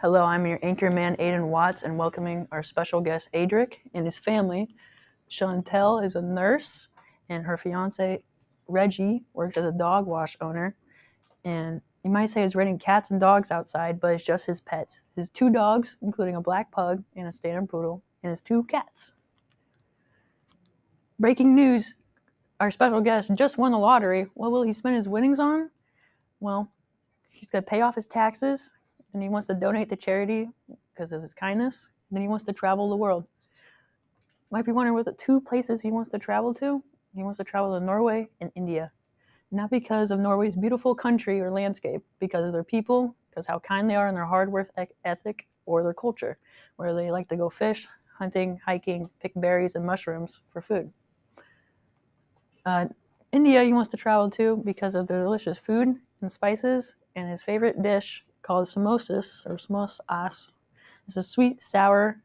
Hello, I'm your anchor man, Aidan Watts, and welcoming our special guest, Aidric, and his family. Chantel is a nurse, and her fiance, Reggie, works as a dog wash owner. And you might say he's raiding cats and dogs outside, but it's just his pets. His two dogs, including a black pug and a standard poodle, and his two cats. Breaking news our special guest just won the lottery. What will he spend his winnings on? Well, he's going to pay off his taxes, and he wants to donate to charity because of his kindness. Then he wants to travel the world. Might be wondering what the two places he wants to travel to. He wants to travel to Norway and India. Not because of Norway's beautiful country or landscape, because of their people, because how kind they are and their hard work ethic, or their culture, where they like to go fish, hunting, hiking, pick berries and mushrooms for food. Uh, India, he wants to travel to because of the delicious food and spices, and his favorite dish called samosas or samosas. It's a sweet, sour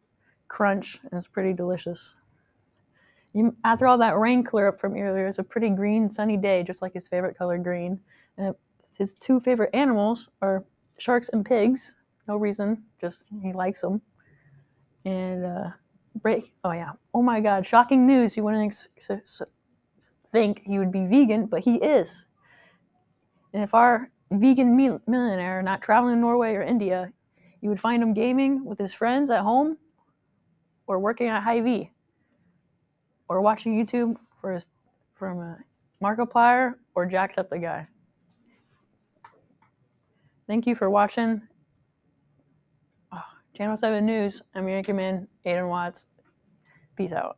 crunch, and it's pretty delicious. You, after all that rain clear up from earlier, it's a pretty green, sunny day, just like his favorite color, green. And it, his two favorite animals are sharks and pigs. No reason, just he likes them. And uh, break. Oh yeah. Oh my God! Shocking news. You wouldn't ex- think he would be vegan, but he is. And if our vegan millionaire not traveling to Norway or India, you would find him gaming with his friends at home or working at Hy-Vee or watching YouTube for his, from a Markiplier or Jacksepticeye. Thank you for watching oh, Channel 7 News. I'm your anchorman, Aidan Watts. Peace out.